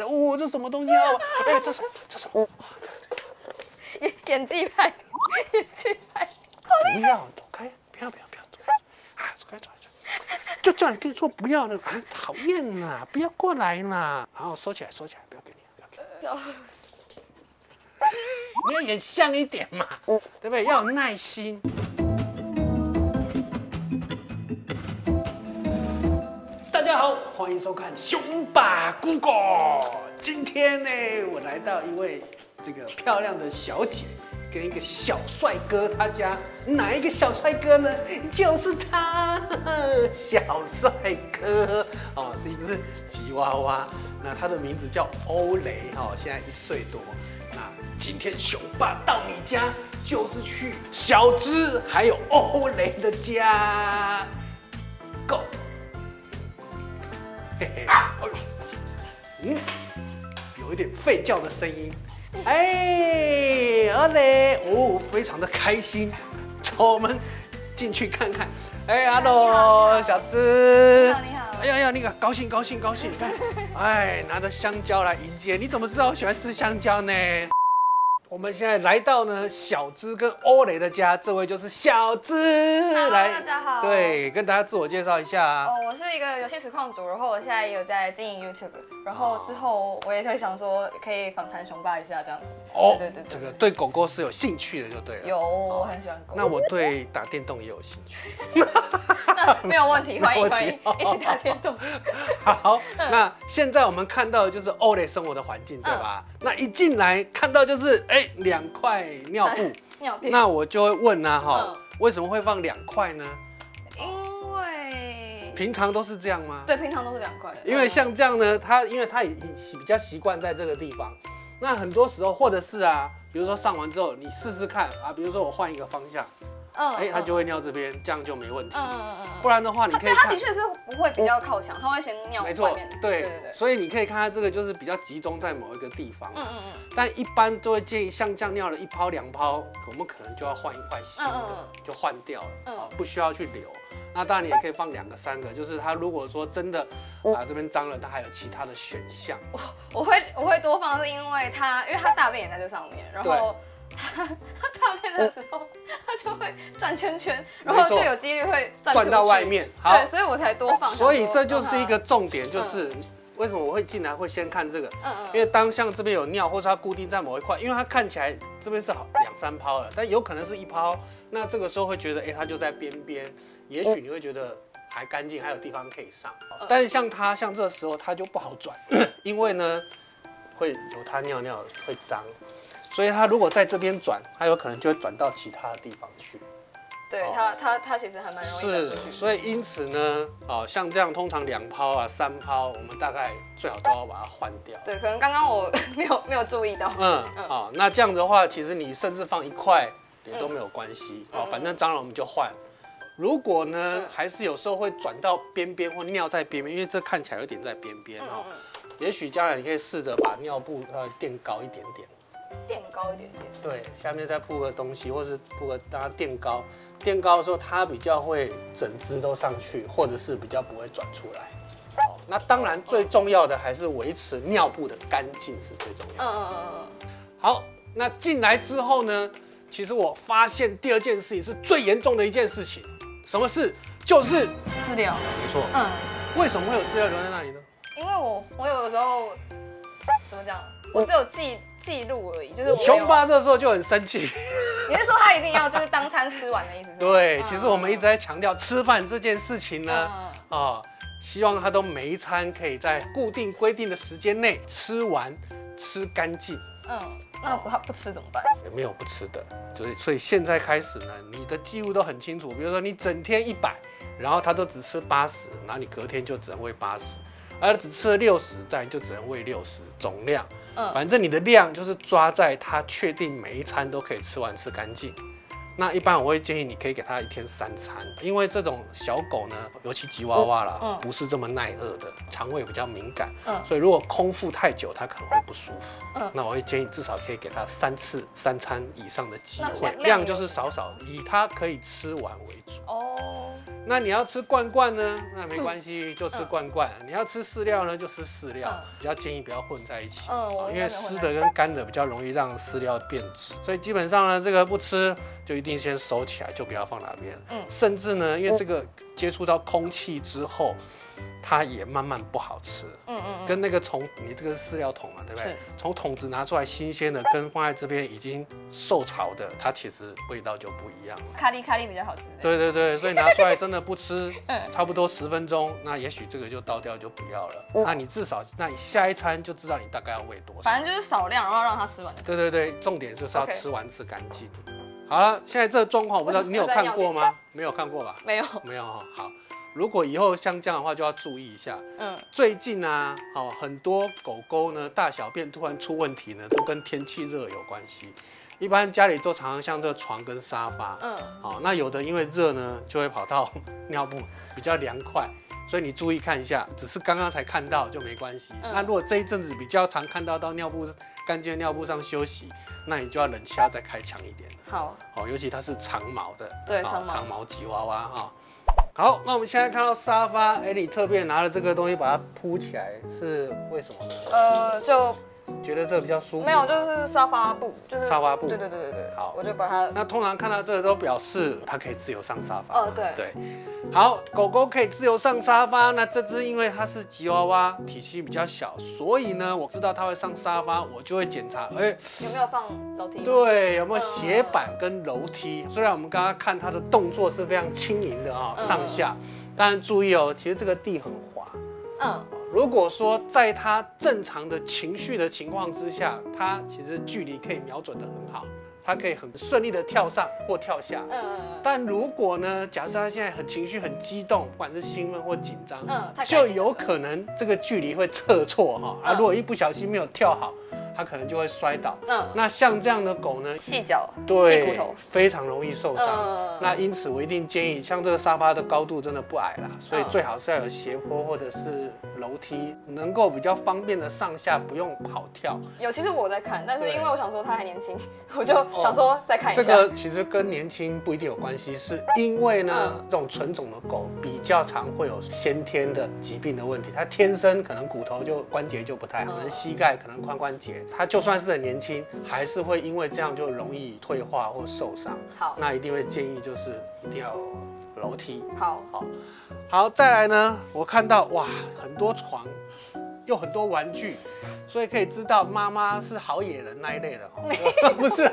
哦，这什么东西啊？哎，这是这什么？演演技派，演技派。不要走开！不要不要不要走开！啊，走开走开走开！就叫你跟你说不要那个，啊，讨厌呐！不要过来啦！好，收起来收起来，不要给你，不要给你。你要演像一点嘛，对不对？要有耐心。欢迎收看《熊爸 Google》。今天呢，我来到一位这个漂亮的小姐跟一个小帅哥他家，哪一个小帅哥呢？就是他，小帅哥哦，是一只吉娃娃。那他的名字叫欧雷哈，现在一岁多。那今天熊爸到你家，就是去小芝还有欧雷的家。Go。嘿嘿，哎呦，嗯，有一点吠叫的声音。哎，欧雷，哦，非常的开心。走，我们进去看看。哎，hello，小子。你好，你好。哎呀呀，那个高兴高兴高兴，看，哎，拿着香蕉来迎接。你怎么知道我喜欢吃香蕉呢？我们现在来到呢小芝跟欧雷的家，这位就是小芝来，大家好对，跟大家自我介绍一下啊。哦，我是一个游戏实况主，然后我现在也有在经营 YouTube，然后之后我也会想说可以访谈熊爸一下这样子。哦，对对对对这个对狗狗是有兴趣的，就对了。有，我很喜欢狗。那我对打电动也有兴趣。那没有问题，欢迎欢迎，一起打电动。好，那现在我们看到的就是欧雷生活的环境，对吧？那一进来看到就是哎两块 尿布。那我就会问啊哈嗯，为什么会放两块呢？因为平常都是这样吗？对平常都是两块的，因为像这样呢，他因为他已经习比较习惯在这个地方，那很多时候或者是啊，比如说上完之后你试试看啊，比如说我换一个方向，嗯哎，它就会尿这边，这样就没问题。嗯嗯嗯嗯不然的话，你它可以看对它的确是不会比较靠墙，它会先尿没错。，对对对。所以你可以看它这个就是比较集中在某一个地方，嗯嗯嗯但一般都会建议像这样尿了一泡两泡，我们可能就要换一块新的就换掉了，嗯啊，不需要去留。那当然你也可以放两个、三个，就是它如果说真的啊这边脏了，它还有其他的选项。我会我会多放，是因为它因为它大便也在这上面，然后它它大便的时候它就会转圈圈，然后就有几率会转转到外。面，好。对，，所以我才多放。所以这就是一个重点，就是为什么我会进来会先看这个，嗯因为当像这边有尿，或者它固定在某一块，因为它看起来这边是好两三泡了，但有可能是一泡，那这个时候会觉得，哎、它就在边边，也许你会觉得还干净，还有地方可以上。但是像它，像这时候它就不好转，因为呢会有它尿尿会脏，所以他如果在这边转，他有可能就会转到其他的地方去。对他，他他其实还蛮容易转是。所以因此呢，哦，像这样通常两泡啊、三泡，我们大概最好都要把它换掉。对，可能刚刚我 没有没有注意到。嗯，嗯好、那这样子的话，其实你甚至放一块也都没有关系，哦，嗯反正脏了我们就换。如果呢嗯，还是有时候会转到边边或尿在边边，因为这看起来有点在边边哦。也许将来你可以试着把尿布呃垫高一点点，嗯，垫高一点点。对，下面再铺个东西，或是铺个让它垫高，垫高的时候它比较会整只都上去，或者是比较不会转出来。好，那当然最重要的还是维持尿布的干净是最重要的。嗯嗯嗯嗯好，那进来之后呢，其实我发现第二件事情是最严重的一件事情，什么事？就是嗯，饲料。没错，嗯，为什么会有饲料留在那里呢？因为我我有的时候怎么讲，我只有记记录而已，就是我熊爸这时候就很生气。你是说他一定要就是当餐吃完的意思？对，嗯其实我们一直在强调吃饭这件事情呢，嗯啊，希望他都每一餐可以在固定规定的时间内吃完，吃干净。嗯，那他不吃怎么办？也没有不吃的？就是所以现在开始呢，你的记录都很清楚。比如说你整天一百，然后他都只吃八十，然后你隔天就只能喂八十，而只吃了六十，再就只能喂六十总量。嗯反正你的量就是抓在他确定每一餐都可以吃完吃干净。那一般我会建议你可以给它一天三餐，因为这种小狗呢，尤其吉娃娃啦，嗯嗯不是这么耐饿的，肠胃比较敏感，嗯所以如果空腹太久，它可能会不舒服。嗯那我会建议至少可以给它三次三餐以上的机会，量量就是少少，以它可以吃完为主。哦，那你要吃罐罐呢？那没关系，就吃罐罐。你要吃饲料呢，就吃饲料。比较建议不要混在一起，嗯，因为湿的跟干的比较容易让饲料变质。所以基本上呢，这个不吃就一定先收起来，就不要放哪边。嗯，甚至呢，因为这个接触到空气之后。它也慢慢不好吃，嗯嗯，跟那个从你这个饲料桶嘛，对不对？从桶子拿出来新鲜的，跟放在这边已经受潮的，它其实味道就不一样了。咖喱咖喱比较好吃。对对对，所以拿出来真的不吃，差不多十分钟，那也许这个就倒掉就不要了。那你至少，那你下一餐就知道你大概要喂多少。反正就是少量，然后让它吃完。对对对，重点就是要吃完吃干净。好了，现在这个状况我不知道你有看过吗？没有看过吧？没有，没有哈。好。如果以后像这样的话，就要注意一下。嗯，最近啊，哦，很多狗狗呢，大小便突然出问题呢，都跟天气热有关系。一般家里都常常像这床跟沙发，嗯，好，那有的因为热呢，就会跑到 尿布比较凉快，所以你注意看一下。只是刚刚才看到就没关系。那如果这一阵子比较常看到到尿布干净的尿布上休息，那你就要冷气要再开强一点。好，哦，尤其它是长毛的，对，长毛吉娃娃哈。好，那我们现在看到沙发，哎，你特别拿了这个东西把它铺起来，是为什么呢？呃，就。觉得这个比较舒服，没有，就是沙发布，就是沙发布，对对对对对。好，我就把它。那通常看到这个都表示它可以自由上沙发。哦，对对。好，狗狗可以自由上沙发。那这只因为它是吉娃娃，体型比较小，所以呢，我知道它会上沙发，我就会检查，哎，有没有放楼梯？对，有没有斜板跟楼梯？虽然我们刚刚看它的动作是非常轻盈的啊，上下，但注意哦，其实这个地很滑。嗯。如果说在他正常的情绪的情况之下，他其实距离可以瞄准的很好，他可以很顺利的跳上或跳下。嗯嗯嗯。但如果呢，假设他现在很情绪很激动，不管是兴奋或紧张，嗯，就有可能这个距离会测错哈。啊，如果一不小心没有跳好。它可能就会摔倒。嗯，那像这样的狗呢？细脚，对，细骨头，非常容易受伤。那因此我一定建议，像这个沙发的高度真的不矮啦，所以最好是要有斜坡或者是楼梯，能够比较方便的上下，不用跑跳。有，其实我在看，但是因为我想说他还年轻，我就想说再看一下。这个其实跟年轻不一定有关系，是因为呢，这种纯种的狗比较常会有先天的疾病的问题，它天生可能骨头就关节就不太好，可能膝盖可能髋关节。它就算是很年轻，还是会因为这样就容易退化或受伤。好，那一定会建议就是一定要楼梯。好，好，好，再来呢，我看到哇，很多床，又很多玩具，所以可以知道妈妈是好野人那一类的哦。不是，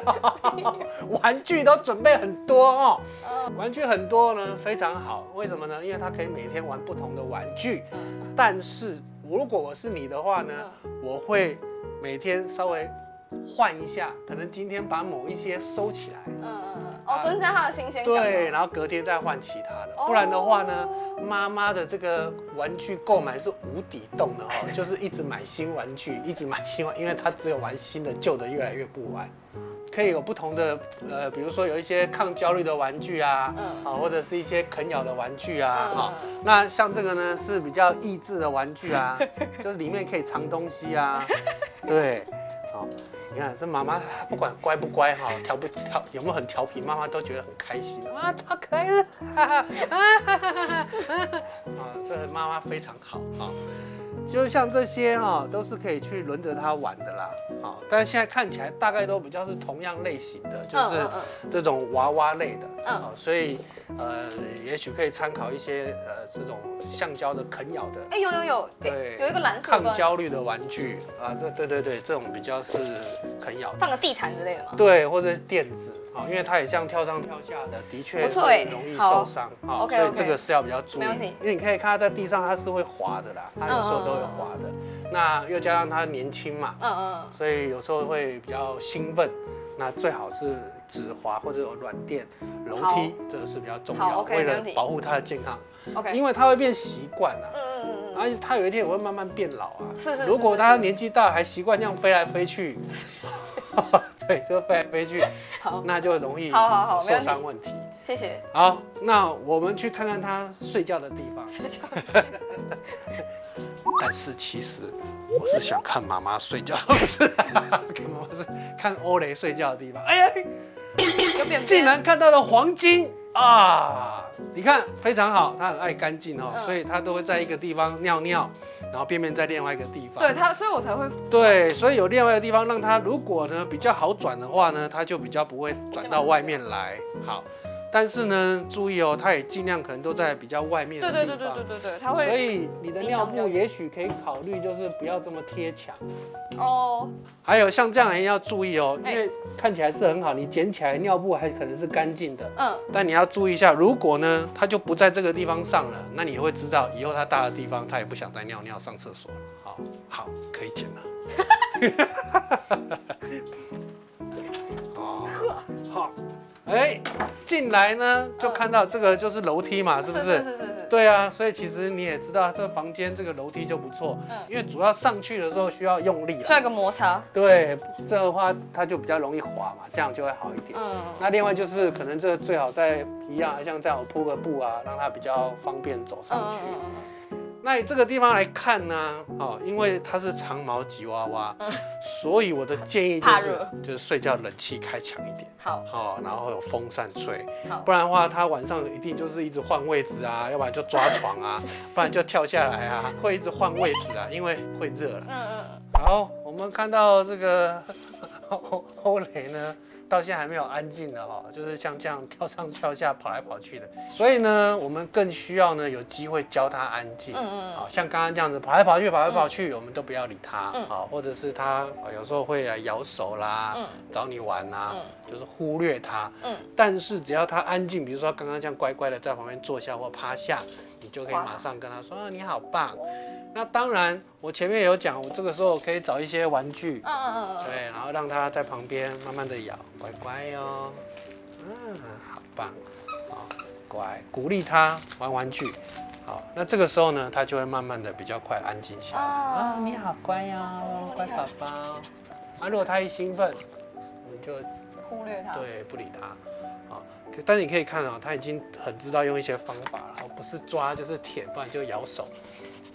玩具都准备很多哦。玩具很多呢，非常好。为什么呢？因为他可以每天玩不同的玩具。但是如果我是你的话呢，我会。每天稍微换一下，可能今天把某一些收起来，嗯嗯嗯，哦，增加它的新鲜感。对，然后隔天再换其他的，不然的话呢，妈妈的这个玩具购买是无底洞的哈，就是一直买新玩具，一直买新玩，因为他只有玩新的，旧的越来越不玩。可以有不同的，呃，比如说有一些抗焦虑的玩具啊，嗯，啊，或者是一些啃咬的玩具啊，啊，那像这个呢是比较益智的玩具啊，就是里面可以藏东西啊，对，好，你看这妈妈不管乖不乖哈，调不调有没有很调皮，妈妈都觉得很开心。啊，超可爱啊哈哈哈，啊，这妈妈非常好，好。就像这些哈，都是可以去轮着它玩的啦。好，但是现在看起来大概都比较是同样类型的，就是这种娃娃类的。嗯，所以呃，也许可以参考一些呃这种橡胶的啃咬的。哎，有有有，对，有一个蓝色抗焦虑的玩具啊，这对对对，这种比较是啃咬。放个地毯之类的吗？对，或者是垫子。好，因为它也像跳上跳下的，的确是容易受伤。好，所以这个是要比较注意。因为你可以看它在地上，它是会滑的啦，它有时候都会滑的。那又加上它年轻嘛，嗯嗯，所以有时候会比较兴奋。那最好是止滑或者有软垫、楼梯，这个是比较重要，为了保护它的健康。OK，因为它会变习惯啊。嗯嗯嗯而且它有一天也会慢慢变老啊。是是。如果它年纪大还习惯这样飞来飞去。对，就飞来飞去，好，那就容易好好好受伤问题。谢谢。好，那我们去看看他睡觉的地方。睡觉。但是其实我是想看妈妈睡觉，不是看妈妈是看欧雷睡觉的地方。哎呀，竟然看到了黄金。啊，你看非常好，它很爱干净哦，嗯所以它都会在一个地方尿尿，然后便便在另外一个地方。对它，所以我才会对，所以有另外一个地方让它如果呢比较好转的话呢，它就比较不会转到外面来。好，但是呢，注意哦，它也尽量可能都在比较外面的对地方。对对对对对对，它所会以你的尿布也许可以考虑，就是不要这么贴墙。哦，还有像这样的人要注意哦，因哎为看起来是很好，你捡起来尿布还可能是干净的，嗯，但你要注意一下，如果呢它就不在这个地方上了，那你会知道以后它大的地方它也不想再尿尿上厕所了。好，好，可以捡了。好，好，哎，进来呢就看到这个就是楼梯嘛，是不是是？是是是，对啊，所以其实你也知道，这个房间这个楼梯就不错，嗯因为主要上去的时候需要用力啦。需要一个摩擦，对，这样的话它就比较容易滑嘛，这样就会好一点。嗯，那另外就是可能这个最好在一样，像这样我铺个布啊，让它比较方便走上去。那以这个地方来看呢，哦，因为它是长毛吉娃娃，所以我的建议就是就是睡觉冷气开强一点。好，哦，然后有风扇吹。好，不然的话，它晚上一定就是一直换位置啊，要不然就抓床啊，不然就跳下来啊，会一直换位置啊，因为会热了。嗯嗯好，我们看到这个欧 欧雷呢，到现在还没有安静的哈，就是像这样跳上跳下、跑来跑去的。所以呢，我们更需要呢有机会教他安静。嗯嗯好像刚刚这样子跑来跑去、跑来跑去，我们都不要理他。嗯好，或者是他呃有时候会来摇手啦，嗯找你玩啦嗯，就是忽略他。嗯但是只要他安静，比如说刚刚这样乖乖的在旁边坐下或趴下，你就可以马上跟他说：“啊，你好棒。”那当然，我前面有讲，我这个时候可以找一些玩具，嗯嗯嗯嗯，对，然后让他在旁边慢慢的咬，乖乖哟，嗯，好棒，好，乖，鼓励他玩玩具。好，那这个时候呢，他就会慢慢的比较快安静下来。啊，你好乖哟，乖宝宝。啊，如果他一兴奋，你就忽略他，对，不理他。啊，可但是你可以看到、他已经很知道用一些方法了，不是抓就是舔，不然就咬手。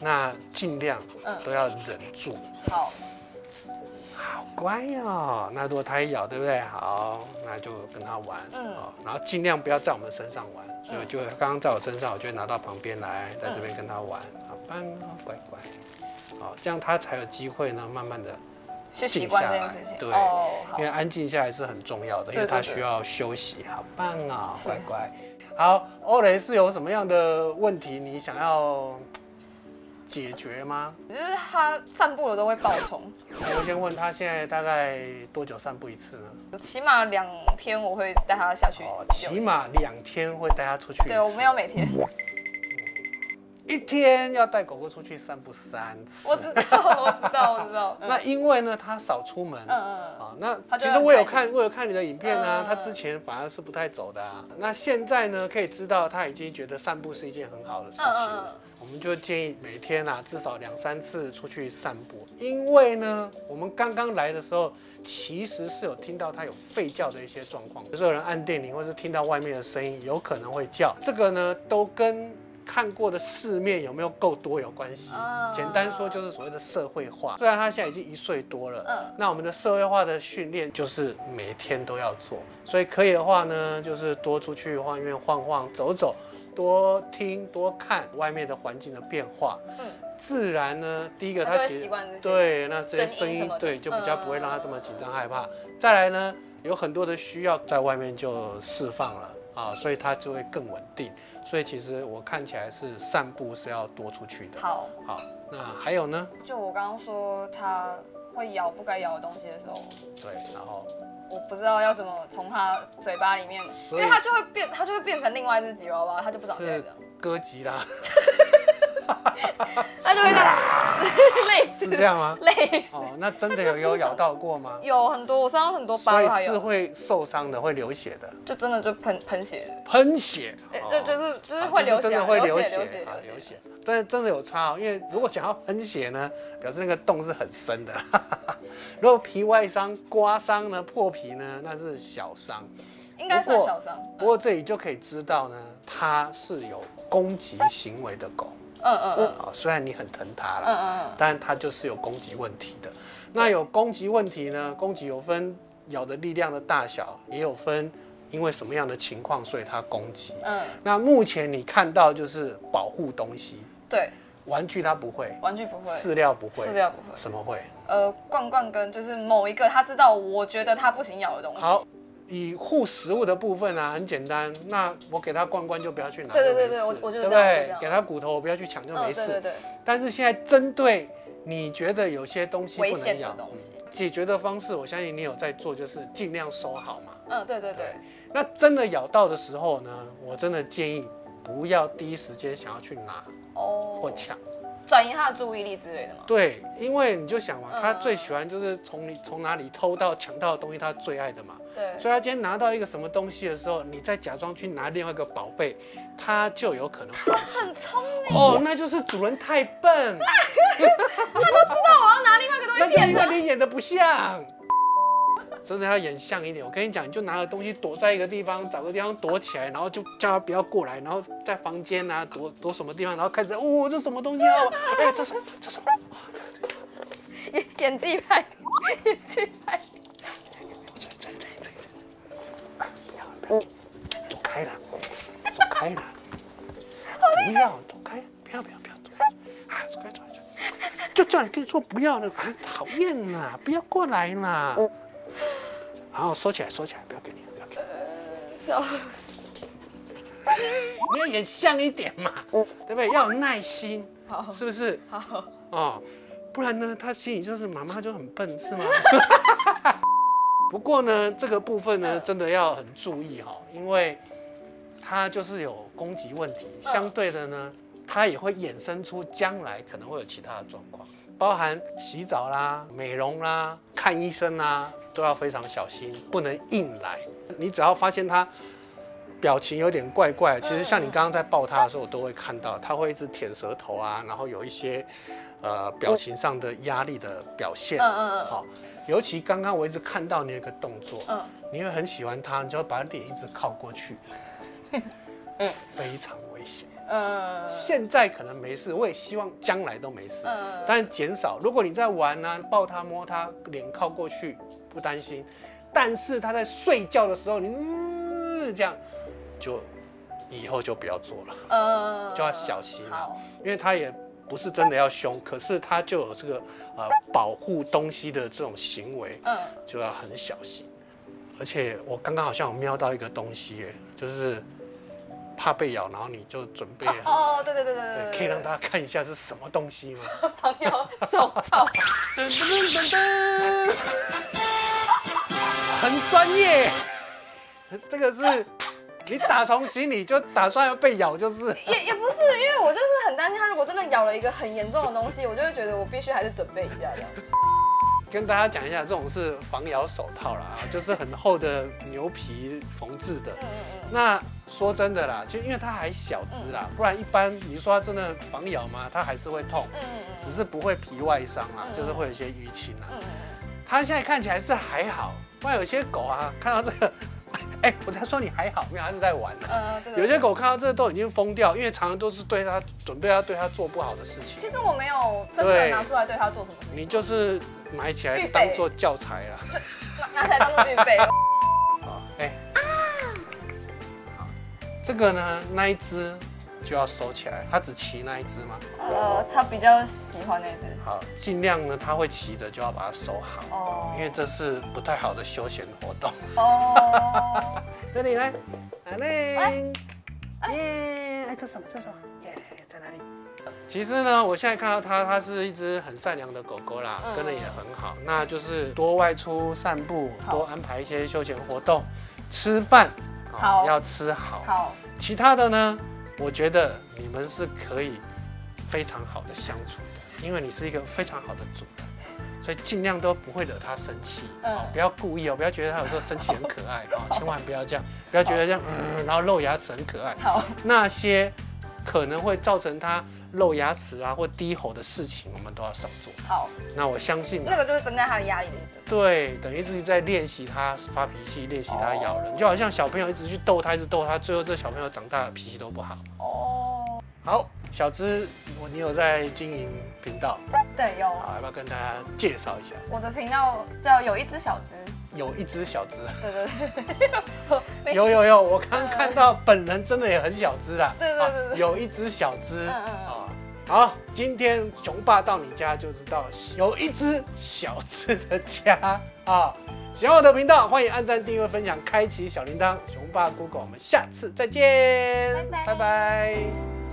那尽量嗯都要忍住。好，好乖哦。那如果他一咬，对不对？好，那就跟他玩。嗯哦，然后尽量不要在我们身上玩。所以我就刚刚在我身上，我就会拿到旁边来，在这边跟他玩。好棒哦，乖乖。好，这样他才有机会呢，慢慢的去习惯这件事情，对哦，因为，安静下来是很重要的，因为他需要休息。好棒啊、是乖乖。好，欧雷是有什么样的问题你想要解决吗？就是他散步了都会爆冲，我先问他现在大概多久散步一次呢？起码两天我会带他下去哦，起码两天会带他出去。对，我没有每天，一天要带狗狗出去散步三次。我知道，我知道，我知道，嗯 那因为呢，它少出门。嗯嗯啊，那其实我有看，我有看你的影片啊，嗯他之前反而是不太走的啊。那现在呢，可以知道它已经觉得散步是一件很好的事情了。我们就建议每天啊至少两三次出去散步，因为呢，我们刚刚来的时候其实是有听到它有吠叫的一些状况，比如说有人按电铃，或是听到外面的声音，有可能会叫。这个呢，都跟看过的世面有没有够多有关系。嗯简单说就是所谓的社会化。虽然他现在已经一岁多了，嗯那我们的社会化的训练就是每天都要做，所以可以的话呢，就是多出去外面晃晃、走走，多听多看外面的环境的变化。嗯自然呢，第一个他其实习惯对那这些声音对就比较不会让他这么嗯紧张害怕。再来呢，有很多的需要在外面就释放了。啊，所以它就会更稳定。所以其实我看起来是散步是要多出去的。好，好，那还有呢？就我刚刚说它会咬不该咬的东西的时候，对，然后我不知道要怎么从它嘴巴里面，因为它就会变，它就会变成另外一只吉娃娃，它就不长这样是，哥吉拉 它就会这样。累死是这样吗？累死，哦，那真的有有咬到过吗？有很多，我身上很多疤所以是会受伤的，会流血的，就真的就喷喷血，喷血，就就是就是啊会流血啊，真的会流流血，流血啊流血，流血，真的真的有差哦。因为如果讲到喷血呢，表示那个洞是很深的；如果皮外伤、刮伤呢、破皮呢，那是小伤。应该算小伤，不过这里就可以知道呢，它是有攻击行为的狗嗯嗯嗯啊。虽然你很疼它啦，嗯嗯嗯，但它就是有攻击问题的。那有攻击问题呢？攻击有分咬的力量的大小，也有分因为什么样的情况，所以它攻击。嗯，那目前你看到就是保护东西，对，玩具它不会，玩具不会，饲料不会，饲料不会，什么会？呃，罐罐跟就是某一个他知道，我觉得他不行咬的东西。好，以护食物的部分啊，很简单，那我给他罐罐就不要去拿，对对对对给他骨头我不要去抢就没嗯，对对事。对，但是现在针对你觉得有些东西不能咬。解决的方式，我相信你有在做，就是尽量收好嘛。嗯，对对对，那真的咬到的时候呢，我真的建议不要第一时间想要去拿哦或哦，抢。转移他的注意力之类的嘛。对，因为你就想嘛，嗯他最喜欢就是从你从哪里偷到抢到的东西，他最爱的嘛。对，所以他今天拿到一个什么东西的时候，你再假装去拿另外一个宝贝，他就有可能放弃。很聪明，哦，那就是主人太笨，那我要拿另外一个东那就西骗他。因为你演的不像。真的要演像一点，我跟你讲，你就拿个东西躲在一个地方，找个地方躲起来，然后就叫他不要过来，然后在房间啊躲躲什么地方，然后开始，哦，这什么东西啊？哎，这什么？这什么？演演技派，演技派。不要，不要，走开了，走开了，不要，走开，不要，不要，不要，走开，啊，走开，走开，走开，就叫你跟你说不要了，啊，讨厌啦，不要过来啦，然后收起来，收起来，不要给你，不要给你，笑你要演像一点嘛，对不对？要有耐心，好是不是？好，哦，不然呢，他心里就是妈妈就很笨，是吗？不过呢，这个部分呢，真的要很注意哈、因为他就是有攻击问题，相对的呢，他也会衍生出将来可能会有其他的状况，包含洗澡啦、美容啦、看医生啦，都要非常小心，不能硬来。你只要发现他表情有点怪怪，其实像你刚刚在抱他的时候，我都会看到，他会一直舔舌头啊，然后有一些呃表情上的压力的表现。嗯嗯嗯好，尤其刚刚我一直看到你有一个动作，嗯，你会很喜欢他，你就要把脸一直靠过去，非常危险。嗯现在可能没事，我也希望将来都没事，嗯，但减少。如果你在玩呢、抱他摸他，脸靠过去不担心，但是他在睡觉的时候，你、嗯、这样。就以后就不要做了，嗯就要小心啊。好，因为他也不是真的要凶，可是他就有这个呃保护东西的这种行为，嗯，就要很小心。而且我刚刚好像有瞄到一个东西耶，就是怕被咬，然后你就准备。哦，对对对对对，对，可以让大家看一下是什么东西吗？朋友手套，噔噔噔噔噔，很专业。这个是你打从心里就打算要被咬，就是也也不是，因为我就是很担心他如果真的咬了一个很严重的东西，我就会觉得我必须还是准备一下这样。跟大家讲一下，这种是防咬手套啦，就是很厚的牛皮缝制的。嗯嗯那说真的啦，就因为它还小只啦，不然一般你说它真的防咬吗？它还是会痛，嗯嗯只是不会皮外伤啦，嗯就是会有一些淤青啦。嗯它现在看起来是还好，不然有些狗啊，看到这个，哎、我在说你还好，没有，它是在玩呢、嗯，对对有些狗看到这个都已经疯掉，因为常常都是对它准备要对它做不好的事情，其实我没有真的拿出来对它做什么事情，你就是买起来当做教材啊。拿 拿起来当做预备。好，哎、好这个呢，那一只就要收起来，它只骑那一只吗？呃，他比较喜欢那只。好，尽量呢，它会骑的就要把它收好，哦因为这是不太好的休闲活动。哦，这里来，来嘞，哎耶！哎，这什么？这什么？耶，在哪里？其实呢，我现在看到它，它是一只很善良的狗狗啦，嗯跟的也很好。那就是多外出散步，多安排一些休闲活动，吃饭，哦好要吃好。好，其他的呢，我觉得你们是可以非常好的相处的，因为你是一个非常好的主人。所以尽量都不会惹他生气，嗯。哦，不要故意哦，不要觉得他有时候生气很可爱哦，千万不要这样，不要觉得这样，嗯，然后露牙齿很可爱，好，那些可能会造成他露牙齿啊或低吼的事情，我们都要少做。好，那我相信那个就是增加他的压力的意思。对，等于是在练习他发脾气，练习他咬人，就好像小朋友一直去逗他，一直逗他，最后这小朋友长大脾气都不好。哦，好，小资，我你有在经营频道，对，有。好，要不要跟大家介绍一下？我的频道叫有一只小只，有一只小只，对对对，有有有，我刚看到本人真的也很小只啦，对对对对。有一只小只。啊。好，今天雄爸到你家就知道有一只小只的家。啊。喜欢我的频道，欢迎按赞、订阅、分享、开启小铃铛。雄霸 Google，我们下次再见，拜拜。拜拜